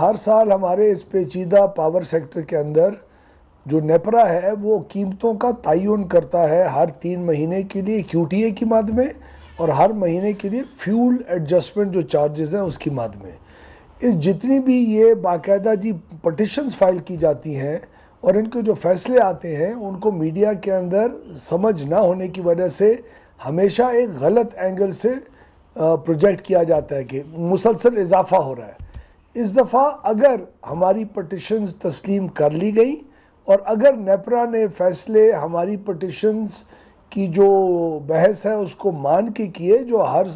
हर साल हमारे इस पेचीदा पावर सेक्टर के अंदर जो नेपरा है, वो कीमतों का तयन करता है हर तीन महीने के लिए क्यू टी ए की मद में और हर महीने के लिए फ्यूल एडजस्टमेंट जो चार्जेस हैं उसकी मद में। इस जितनी भी ये बाकायदा जी पटिशन्स फ़ाइल की जाती हैं और इनके जो फैसले आते हैं, उनको मीडिया के अंदर समझ ना होने की वजह से हमेशा एक गलत एंगल से प्रोजेक्ट किया जाता है कि मुसलसल इजाफा हो रहा है। इस दफ़ा अगर हमारी पटिशन्स तस्लीम कर ली गई और अगर नेपरा ने फैसले हमारी पटिशन्स की जो बहस है उसको मान के किए, जो हर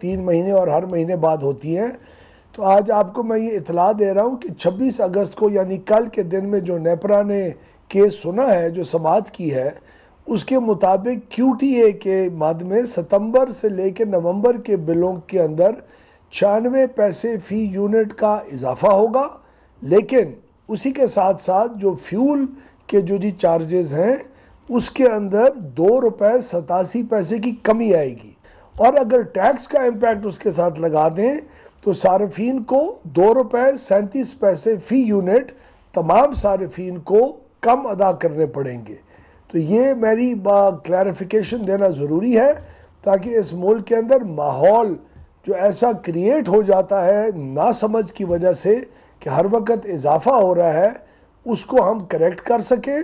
तीन महीने और हर महीने बाद होती हैं तो आज आपको मैं ये इतला दे रहा हूँ कि 26 अगस्त को यानी कल के दिन में जो नेपरा ने केस सुना है, जो समात की है, उसके मुताबिक क्यू टी ए के मद में सितंबर से लेकर नवंबर के बिलों के अंदर छियानवे पैसे फ़ी यूनिट का इजाफा होगा, लेकिन उसी के साथ साथ जो फ्यूल के जो जी चार्जेस हैं, उसके अंदर दो रुपये सतासी पैसे की कमी आएगी। और अगर टैक्स का इम्पैक्ट उसके साथ लगा दें तो सार्फिन को दो रुपये सैंतीस पैसे फ़ी यूनिट तमाम सार्फिन को कम अदा करने पड़ेंगे। तो ये मेरी क्लैरिफिकेशन देना ज़रूरी है, ताकि इस मुल्क के अंदर माहौल जो ऐसा क्रिएट हो जाता है ना समझ की वजह से कि हर वक्त इजाफा हो रहा है, उसको हम करेक्ट कर सकें।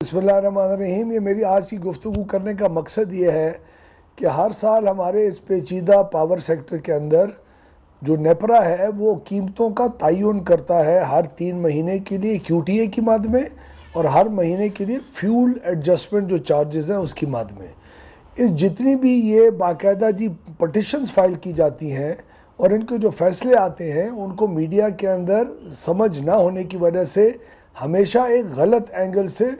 बसमीम ये मेरी आज की गुफ्तु करने का मकसद ये है कि हर साल हमारे इस पेचीदा पावर सेक्टर के अंदर जो नेपरा है, वो कीमतों का तयन करता है हर तीन महीने के लिए क्यू टी ए की मद में और हर महीने के लिए फ्यूल एडजस्टमेंट जो चार्जेस हैं उसकी मद में। इस जितनी भी ये बाकायदा जी पटिशन्स फ़ाइल की जाती हैं और इनके जो फैसले आते हैं, उनको मीडिया के अंदर समझ ना होने की वजह से हमेशा एक गलत एंगल से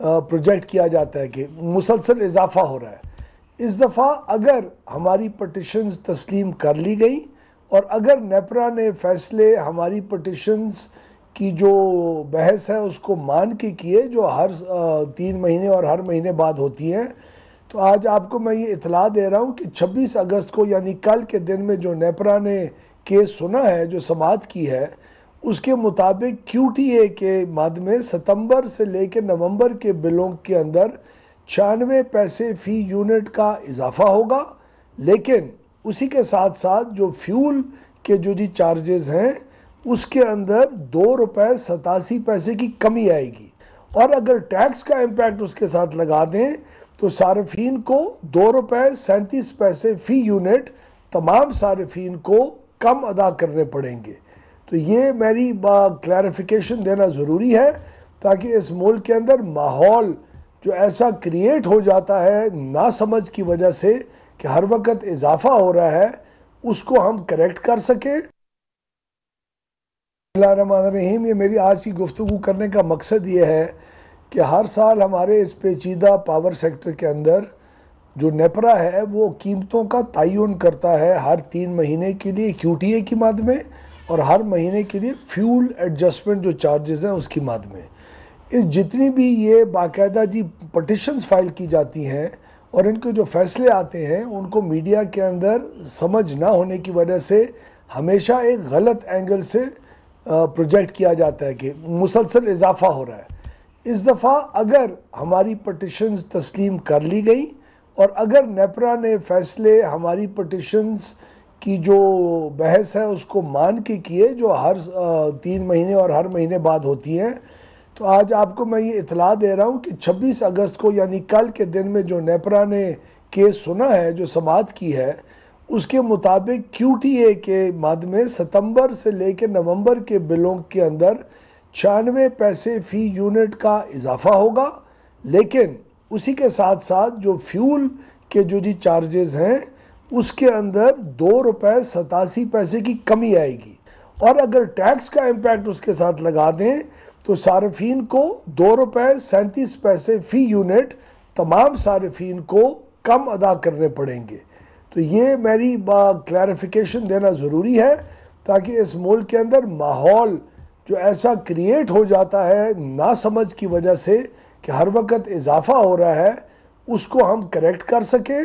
प्रोजेक्ट किया जाता है कि मुसलसल इजाफा हो रहा है। इस दफ़ा अगर हमारी पटिशन्स तस्लीम कर ली गई और अगर नेपरा ने फैसले, हमारी पटिशन्स की जो बहस है उसको मान के किए, जो हर तीन महीने और हर महीने बाद होती हैं। तो आज आपको मैं ये इतला दे रहा हूँ कि 26 अगस्त को, यानी कल के दिन में जो नेपरा ने केस सुना है, जो समात की है, उसके मुताबिक क्यू टी ए के मद में सितंबर से लेकर नवंबर के बिलों के अंदर छियानवे पैसे फ़ी यूनिट का इजाफा होगा। लेकिन उसी के साथ साथ जो फ्यूल के जो जी चार्जेस हैं उसके अंदर दो रुपये सतासी पैसे की कमी आएगी। और अगर टैक्स का इम्पैक्ट उसके साथ लगा दें तो सार्फिन को दो रुपये सैंतीस पैसे फ़ी यूनिट तमाम सार्फिन को कम अदा करने पड़ेंगे। तो ये मेरी क्लैरिफिकेशन देना ज़रूरी है, ताकि इस मुल्क के अंदर माहौल जो ऐसा क्रिएट हो जाता है ना समझ की वजह से कि हर वक्त इजाफा हो रहा है, उसको हम करेक्ट कर सकें। रहीम ये मेरी आज की गुफ्तु करने का मकसद ये है कि हर साल हमारे इस पेचीदा पावर सेक्टर के अंदर जो नेपरा है, वो कीमतों का तयन करता है हर तीन महीने के लिए क्यू टी ए की मद में और हर महीने के लिए फ्यूल एडजस्टमेंट जो चार्जेस हैं उसकी मद में इस जितनी भी ये बाकायदा जी पटिशन्स फ़ाइल की जाती हैं और इनके जो फैसले आते हैं, उनको मीडिया के अंदर समझ ना होने की वजह से हमेशा एक गलत एंगल से प्रोजेक्ट किया जाता है कि मुसलसल इजाफा हो रहा है। इस दफ़ा अगर हमारी पटिशन्स तस्लीम कर ली गई और अगर नेपरा ने फैसले हमारी पटिशन्स की जो बहस है उसको मान के किए, जो हर तीन महीने और हर महीने बाद होती हैं तो आज आपको मैं ये इतला दे रहा हूँ कि 26 अगस्त को यानी कल के दिन में जो नेपरा ने केस सुना है, जो समात की है उसके मुताबिक क्यू टी ए के मद में सितंबर से लेकर नवंबर के बिलों के अंदर छियानवे पैसे फ़ी यूनिट का इजाफा होगा। लेकिन उसी के साथ साथ जो फ्यूल के जो जी चार्जेस हैं, उसके अंदर दो रुपये सतासी पैसे की कमी आएगी। और अगर टैक्स का इम्पैक्ट उसके साथ लगा दें तो सार्फिन को दो रुपये सैंतीस पैसे फ़ी यूनिट तमाम सार्फिन को कम अदा करने पड़ेंगे। तो ये मेरी क्लैरिफिकेशन देना ज़रूरी है ताकि इस मुल्क के अंदर माहौल जो ऐसा क्रिएट हो जाता है ना समझ की वजह से कि हर वक्त इजाफा हो रहा है, उसको हम करेक्ट कर सकें।